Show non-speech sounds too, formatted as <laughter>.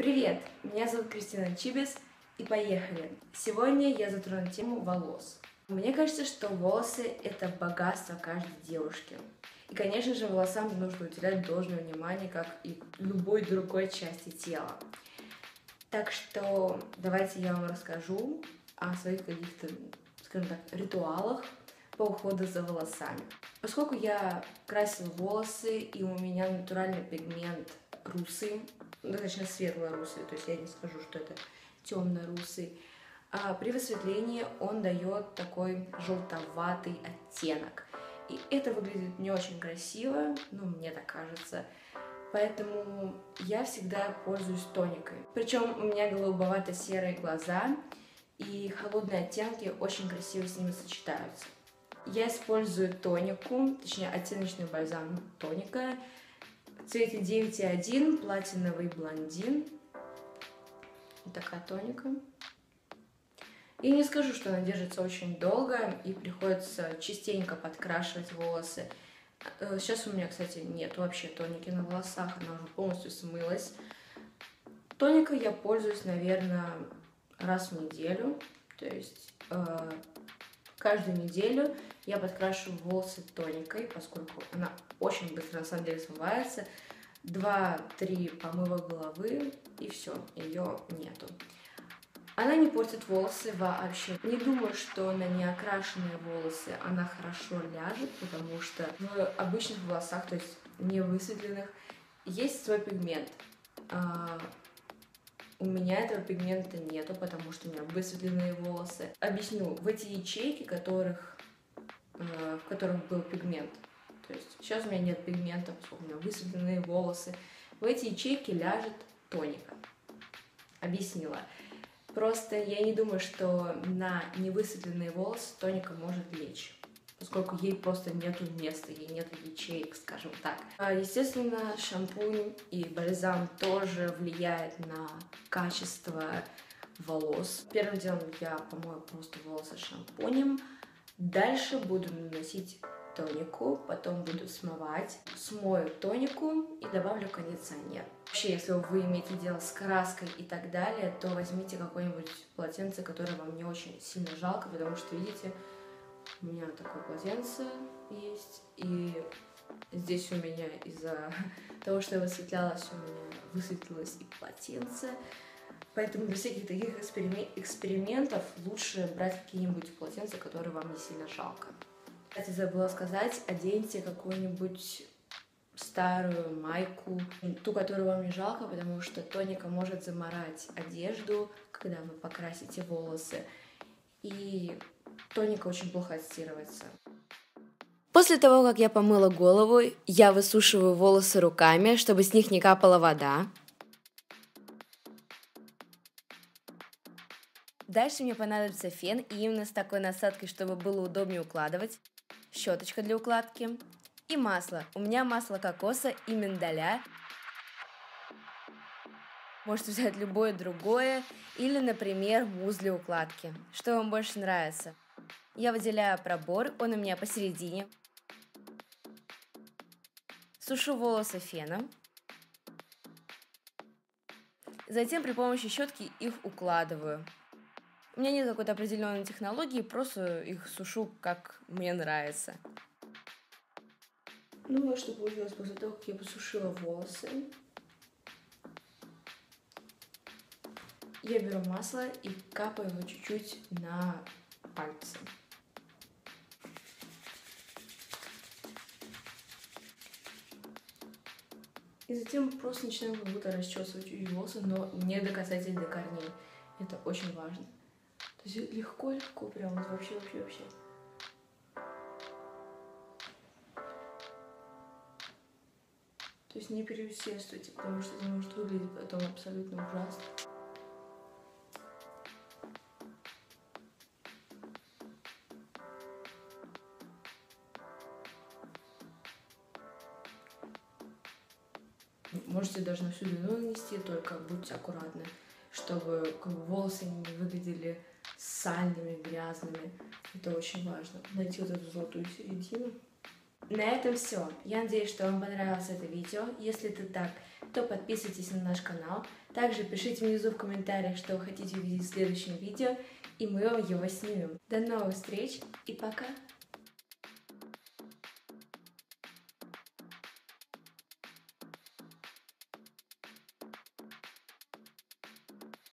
Привет! Меня зовут Кристина Чибис, и поехали! Сегодня я затрону тему волос. Мне кажется, что волосы — это богатство каждой девушки. И, конечно же, волосам нужно уделять должное внимание, как и любой другой части тела. Так что давайте я вам расскажу о своих каких-то, скажем так, ритуалах по уходу за волосами. Поскольку я красила волосы, и у меня натуральный пигмент русый, достаточно светло-русый, то есть я не скажу, что это темно-русый, а при высветлении он дает такой желтоватый оттенок. И это выглядит не очень красиво, ну, мне так кажется. Поэтому я всегда пользуюсь тоникой. Причем у меня голубовато-серые глаза, и холодные оттенки очень красиво с ними сочетаются. Я использую тонику, точнее оттеночный бальзам тоника цвете 9.1 платиновый блондин. Вот такая тоника. И не скажу, что она держится очень долго и приходится частенько подкрашивать волосы. Э, сейчас у меня, кстати, нет вообще тоники на волосах, она уже полностью смылась. Тоникой я пользуюсь, наверное, раз в неделю. То есть э, каждую неделю я подкрашиваю волосы тоникой, поскольку она очень быстро на самом деле смывается. Два-три помыва головы и все, ее нету. Она не портит волосы вообще. Не думаю, что на неокрашенные волосы она хорошо ляжет, потому что в обычных волосах, то есть не высветленных, есть свой пигмент. У меня этого пигмента нету, потому что у меня высветленные волосы. Объясню, в эти ячейки, которых, э, в которых был пигмент, то есть сейчас у меня нет пигмента, поскольку у меня высветленные волосы, в эти ячейки ляжет тоника. Объяснила. Просто я не думаю, что на невысветленные волосы тоника может лечь поскольку ей просто нету места, ей нет ячеек, скажем так. А, естественно, шампунь и бальзам тоже влияют на качество волос. Первым делом я помою просто волосы шампунем, дальше буду наносить тонику, потом буду смывать, смою тонику и добавлю кондиционер. Вообще, если вы имеете дело с краской и так далее, то возьмите какое-нибудь полотенце, которое вам не очень сильно жалко, потому что, видите, у меня такое полотенце есть, и здесь у меня из-за <laughs> того, что я высветлялась, у меня высветлилось и полотенце. Поэтому для всяких таких экспериментов лучше брать какие-нибудь полотенца, которые вам не сильно жалко. Кстати, забыла сказать, оденьте какую-нибудь старую майку, ту, которую вам не жалко, потому что тоника может заморать одежду, когда вы покрасите волосы. И тоника очень плохо отстирывается. После того, как я помыла голову, я высушиваю волосы руками, чтобы с них не капала вода. Дальше мне понадобится фен, и именно с такой насадкой, чтобы было удобнее укладывать, щеточка для укладки и масло. У меня масло кокоса и миндаля. Можете взять любое другое или, например, мусс для укладки. Что вам больше нравится? Я выделяю пробор, он у меня посередине. Сушу волосы феном. Затем при помощи щетки их укладываю. У меня нет какой-то определенной технологии, просто их сушу как мне нравится. Ну вот что получилось после того, как я посушила волосы. Я беру масло и капаю его чуть-чуть на пальцы. И затем просто начинаем как будто расчесывать волосы, но не до касательно до корней. Это очень важно. То есть легко-легко, прям вот вообще, вообще, вообще. То есть не переусердствуйте, потому что это может выглядеть потом абсолютно ужасно. Можете даже на всю длину нанести, только будьте аккуратны, чтобы как бы, волосы не выглядели сальными, грязными. Это очень важно. Найти вот эту золотую середину. На этом все. Я надеюсь, что вам понравилось это видео. Если это так, то подписывайтесь на наш канал. Также пишите внизу в комментариях, что вы хотите увидеть в следующем видео, и мы вам его снимем. До новых встреч и пока!